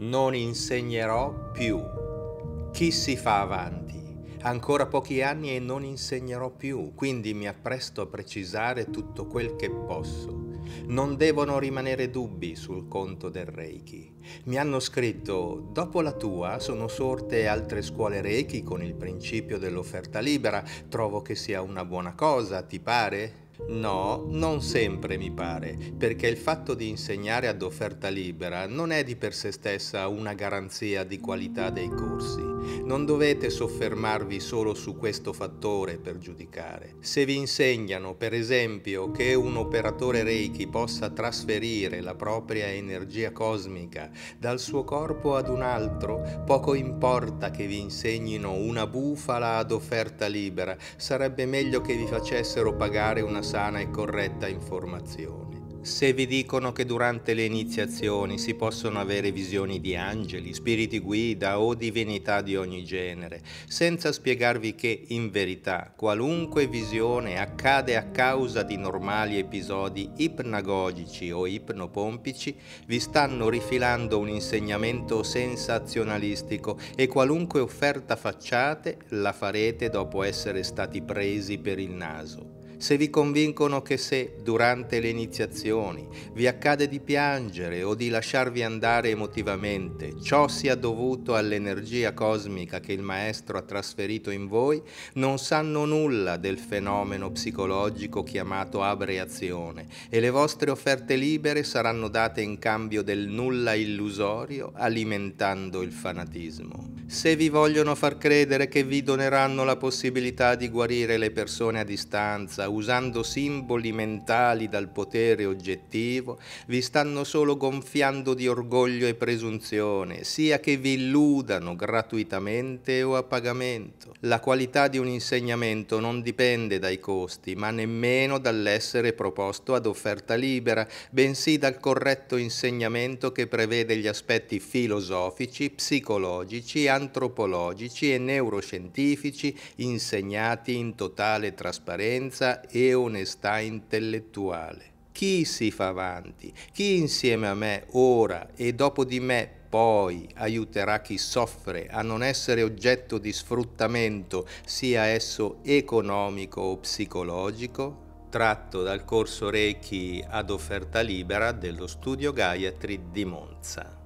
non insegnerò più. Chi si fa avanti? Ancora pochi anni e non insegnerò più, quindi mi appresto a precisare tutto quel che posso. Non devono rimanere dubbi sul conto del Reiki. Mi hanno scritto, dopo la tua sono sorte altre scuole Reiki con il principio dell'offerta libera, trovo che sia una buona cosa, ti pare? No, non sempre mi pare, perché il fatto di insegnare ad offerta libera non è di per sé stessa una garanzia di qualità dei corsi. Non dovete soffermarvi solo su questo fattore per giudicare. Se vi insegnano, per esempio, che un operatore Reiki possa trasferire la propria energia cosmica dal suo corpo ad un altro, poco importa che vi insegnino una bufala ad offerta libera, sarebbe meglio che vi facessero pagare una sana e corretta informazione. Se vi dicono che durante le iniziazioni si possono avere visioni di angeli, spiriti guida o divinità di ogni genere, senza spiegarvi che, in verità, qualunque visione accade a causa di normali episodi ipnagogici o ipnopompici, vi stanno rifilando un insegnamento sensazionalistico e qualunque offerta facciate la farete dopo essere stati presi per il naso se vi convincono che se, durante le iniziazioni, vi accade di piangere o di lasciarvi andare emotivamente, ciò sia dovuto all'energia cosmica che il Maestro ha trasferito in voi, non sanno nulla del fenomeno psicologico chiamato abreazione e le vostre offerte libere saranno date in cambio del nulla illusorio, alimentando il fanatismo. Se vi vogliono far credere che vi doneranno la possibilità di guarire le persone a distanza, usando simboli mentali dal potere oggettivo, vi stanno solo gonfiando di orgoglio e presunzione, sia che vi illudano gratuitamente o a pagamento. La qualità di un insegnamento non dipende dai costi, ma nemmeno dall'essere proposto ad offerta libera, bensì dal corretto insegnamento che prevede gli aspetti filosofici, psicologici, antropologici e neuroscientifici insegnati in totale trasparenza e onestà intellettuale. Chi si fa avanti? Chi insieme a me ora e dopo di me poi aiuterà chi soffre a non essere oggetto di sfruttamento, sia esso economico o psicologico? Tratto dal corso Reiki ad offerta libera dello studio Gayatri di Monza.